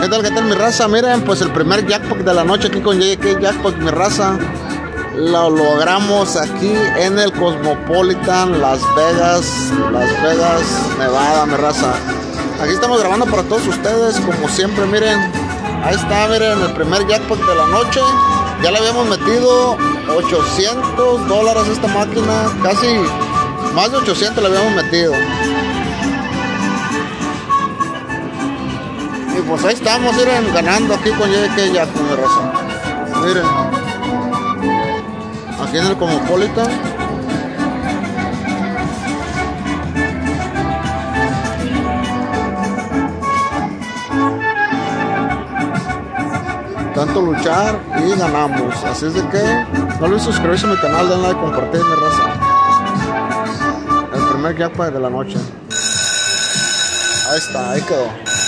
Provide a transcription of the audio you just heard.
¿Qué tal, qué tal mi raza? Miren, pues el primer jackpot de la noche aquí con JK Jackpot, mi raza. Lo logramos aquí en el Cosmopolitan Las Vegas, Las Vegas, Nevada, mi raza. Aquí estamos grabando para todos ustedes, como siempre, miren. Ahí está, miren, el primer jackpot de la noche. Ya le habíamos metido 800 dólares esta máquina, casi más de 800 le habíamos metido. Y pues ahí estamos, miren, ganando aquí con JK Jackpot, mi raza. Miren aquí en el Cosmopolitan. Tanto luchar y ganamos. Así es de que no olviden suscribirse a mi canal, denle like, compartir mi raza. El primer jackpot de la noche. Ahí está, ahí quedó.